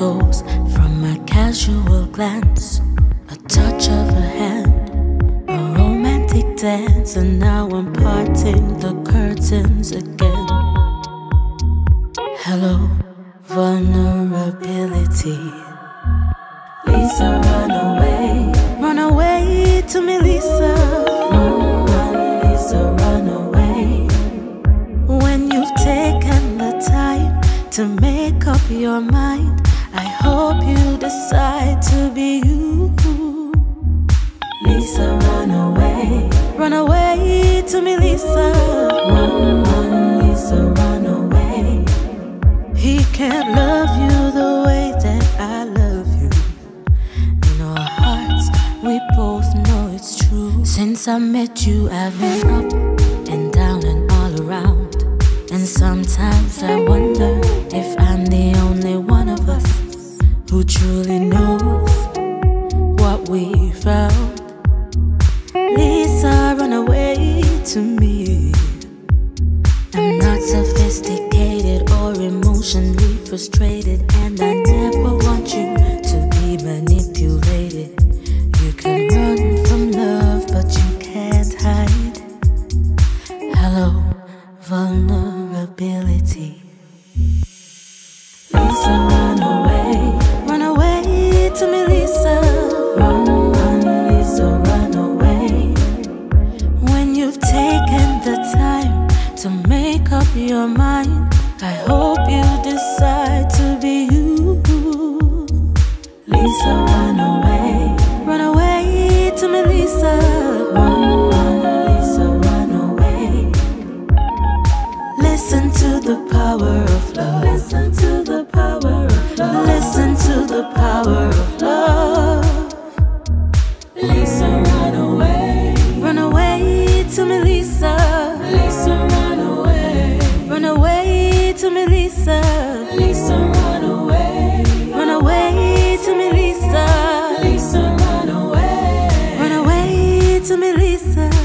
goes from a casual glance, a touch of a hand, a romantic dance, and now I'm parting the curtains again. Hello, vulnerability. Lisa, run away, run away to me, Lisa. Run, run, Lisa, run away. When you've taken the time to make up your mind, I hope you decide to be you. Lisa, run away, run away to me, Lisa. Run, run, Lisa, run away. He can't love you the way that I love you. In our hearts, we both know it's true. Since I met you, I've been up who truly knows what we found. Lisa, run away to me. I'm not sophisticated or emotionally frustrated, and I never want you to be manipulated. Make up your mind, I hope you decide to be you. Lisa, run away, run away to me, Lisa. Run, run, Lisa, run away. Listen to the power of love. Listen to the power of love. Listen to the power to risa.